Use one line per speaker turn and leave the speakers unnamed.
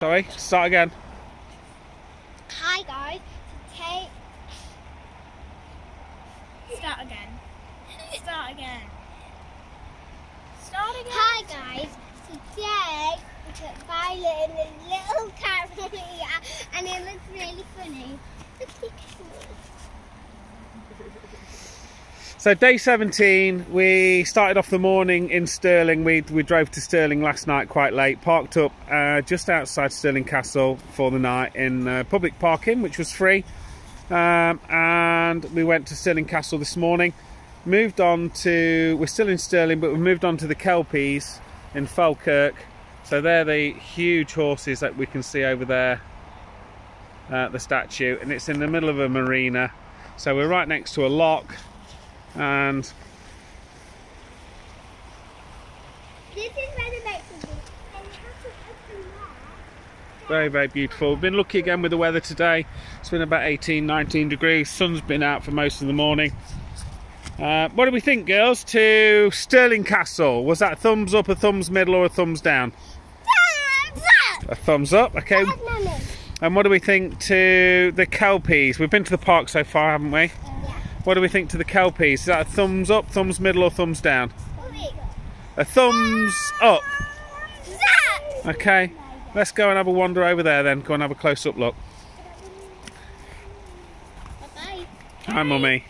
Sorry, start again.
Hi guys, today. Start again. Start again. Start again. Hi guys, today we took Violet in a little here and it looks really funny.
So day 17, we started off the morning in Stirling. We, we drove to Stirling last night quite late, parked up uh, just outside Stirling Castle for the night in uh, public parking, which was free. Um, and we went to Stirling Castle this morning. Moved on to, we're still in Stirling, but we moved on to the Kelpies in Falkirk. So they're the huge horses that we can see over there, uh, the statue, and it's in the middle of a marina. So we're right next to a lock and
this is where the boat will be. And you have to open that.
very very beautiful. We've been lucky again with the weather today. It's been about 18 19 degrees. Sun's been out for most of the morning. Uh, what do we think girls? To Stirling Castle. Was that a thumbs up a thumbs middle or a thumbs down? A thumbs up? Okay. And what do we think to the Kelpies? We've been to the park so far haven't we what do we think to the Kelpies is that a thumbs up thumbs middle or thumbs down? A thumbs up. Okay let's go and have a wander over there then. Go and have a close-up look.
Bye-bye.
hi mummy